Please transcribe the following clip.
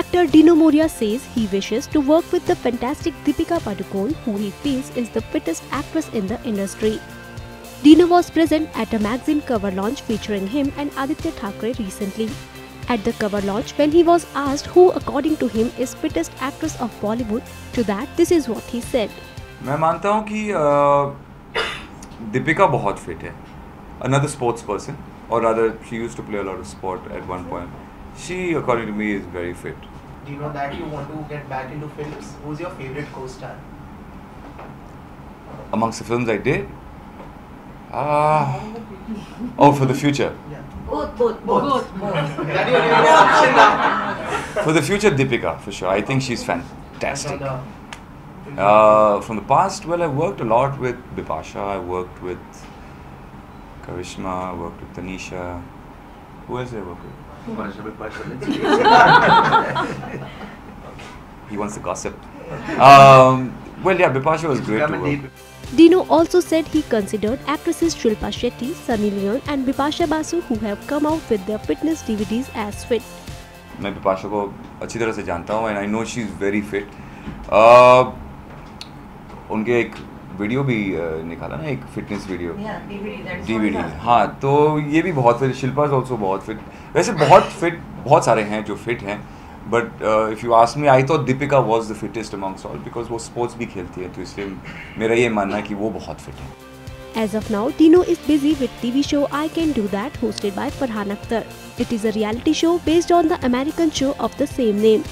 Actor Dino Morea says he wishes to work with the fantastic Deepika Padukone, who he feels is the fittest actress in the industry. Dino was present at a magazine cover launch featuring him and Aditya Thackeray recently. At the cover launch, when he was asked who, according to him, is fittest actress of Bollywood, to that this is what he said. "I मानता हूँ कि Deepika fit another sports person or rather she used to play a lot of sport at one point she according to me is very fit you know that you want to get back into films? Who's your favorite co-star? amongst the films I did? Uh, oh for the future. Yeah. Both, both, both. That you give me an option now. for the future Deepika for sure. I think she's fantastic. Uh, from the past well I worked a lot with Bipasha. I worked with Karishma. I worked with Tanisha. Who else did I work with? He wants to gossip. Um, well, yeah, Bipasha was great to work. Dino also said he considered actresses Shilpa Shetty, Sunny Leon, and Bipasha Basu, who have come out with their fitness DVDs, as fit. मैं बिपाशा को अच्छी तरह से जानता हूँ and I know she is very fit उनके एक video भी uh, निकाला ना एक fitness video Yeah, DVD. That's DVD it हाँ तो ये भी बहुत फिट शिल्पा इज़ ऑल्सो बहुत फिट वैसे बहुत फिट बहुत सारे हैं जो फिट हैं but if you ask me I तो Deepika was the fittest amongst all because वो स्पोर्ट्स भी खेलती है तो इसलिए मेरा ये मानना है कि वो बहुत फिट है As of now, Dino is busy with TV show I Can Do That hosted by Farhan Akhtar. It is a reality show based on the American show of the same name.